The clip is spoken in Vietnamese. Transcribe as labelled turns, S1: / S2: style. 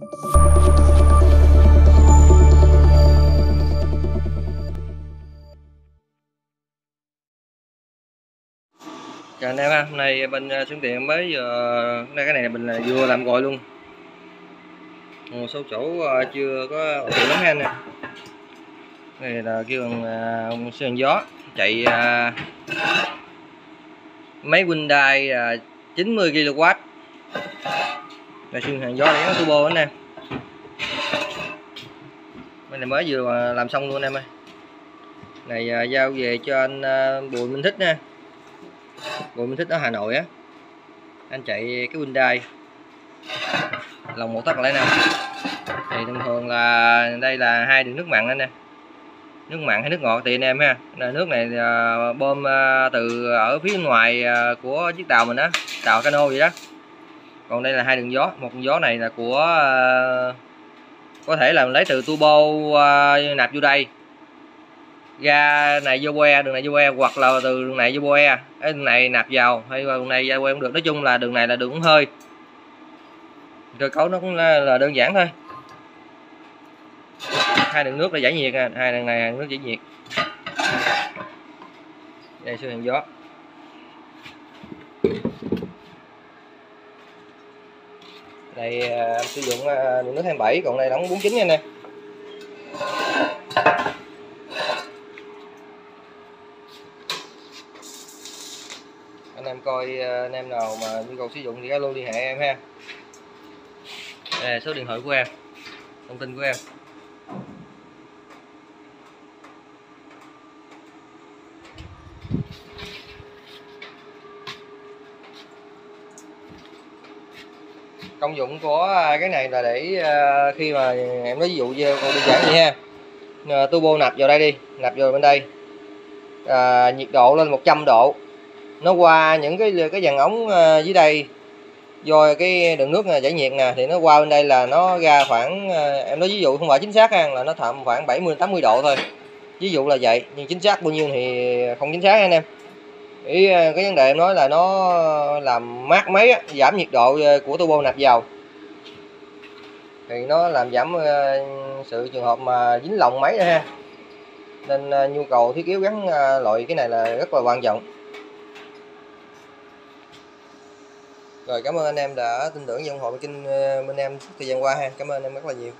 S1: chào anh em ha, hôm nay bên à, xuống tiệm mới ờ, vừa nay cái này mình là vừa làm gọi luôn. Một số chỗ à, chưa có ổn lắm ha anh này là kêu bằng à, sườn gió, chạy máy Hyundai 90 kW là xuyên hàng gió để turbo anh em bên này mới vừa làm xong luôn anh em ơi. Này à, giao về cho anh à, Bùi Minh Thích nha. Bùi Minh Thích ở Hà Nội á. Anh chạy cái Hyundai. Lòng một tấc lại nè. Thì thường thường là đây là hai đường nước mặn anh nè. Nước mặn hay nước ngọt thì anh em ha. Nước này à, bơm từ ở phía ngoài của chiếc tàu mình á. Tàu cano vậy đó còn đây là hai đường gió. Một đường gió này là của uh, có thể là lấy từ turbo uh, nạp vô đây. Ga này vô que đường này vô que hoặc là từ đường này vô que cái đường này nạp vào hay đường này ra que cũng được. Nói chung là đường này là đường hơi. Cơ cấu nó cũng là, là đơn giản thôi. Hai đường nước là giải nhiệt hai đường này là đường nước giải nhiệt. Đây siêu hàng gió. Này à, em sử dụng à, nước 27 còn đây đóng 49 nha nè anh em coi à, anh em nào mà nhu cầu sử dụng thì alo liên hệ em ha. Đây là số điện thoại của em thông tin của em. Công dụng của à, cái này là để à, khi mà em nói ví dụ như đơn giản vậy ha. Turbo nạp vào đây đi nạp vào bên đây. À, nhiệt độ lên 100 độ. Nó qua những cái cái dàn ống à, dưới đây do cái đường nước giải nhiệt nè thì nó qua bên đây là nó ra khoảng em nói ví dụ không phải chính xác ha là nó thầm khoảng 70 80 độ thôi. Ví dụ là vậy nhưng chính xác bao nhiêu thì không chính xác anh em ý ờ, cái vấn đề em nói là nó làm mát máy giảm nhiệt độ ờ, của turbo nạp dầu. Thì nó làm giảm ờ, sự trường hợp mà dính lồng máy ha. Nên nhu cầu thiết yếu gắn loại cái này là rất là quan trọng. Rồi cảm ơn anh em đã tin tưởng và ủng hộ kênh bên em thời gian qua ha. Cảm ơn anh em rất là nhiều.